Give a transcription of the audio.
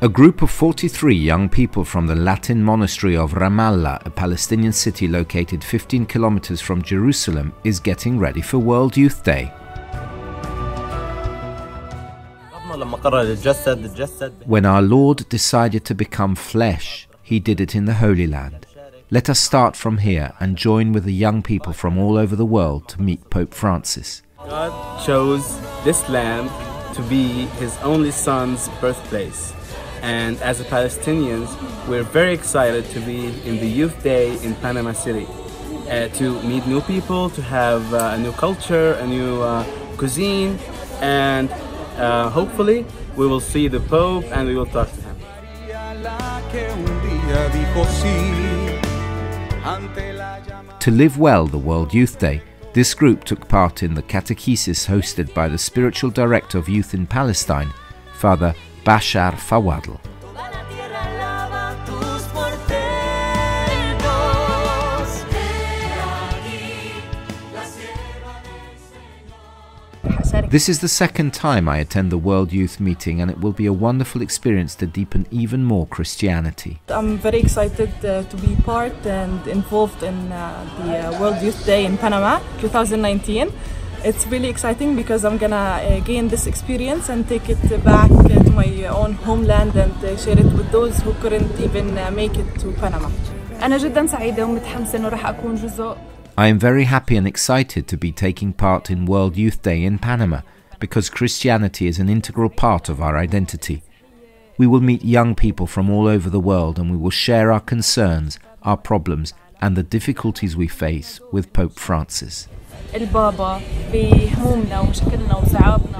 A group of 43 young people from the Latin monastery of Ramallah, a Palestinian city located 15 kilometers from Jerusalem, is getting ready for World Youth Day. When our Lord decided to become flesh, he did it in the Holy Land. Let us start from here and join with the young people from all over the world to meet Pope Francis. God chose this land to be his only son's birthplace. And as Palestinians, we're very excited to be in the Youth Day in Panama City. Uh, to meet new people, to have uh, a new culture, a new uh, cuisine, and uh, hopefully we will see the Pope and we will talk to him. To live well the World Youth Day, this group took part in the catechesis hosted by the spiritual director of youth in Palestine, Father Bashar Fawadleh. This is the second time I attend the World Youth Meeting and it will be a wonderful experience to deepen even more Christianity. I'm very excited uh, to be part and involved in uh, the uh, World Youth Day in Panama 2019 It's really exciting because I'm gonna uh, gain this experience and take it back uh, to my own homeland and uh, share it with those who couldn't even make it to Panama. أنا جدا سعيدة ومتحمسة إنه راح أكون جزء I am very happy and excited to be taking part in World Youth Day in Panama because Christianity is an integral part of our identity. We will meet young people from all over the world and we will share our concerns, our problems, and the difficulties we face with Pope Francis. البابا بهمومنا ومشاكلنا وصعابنا.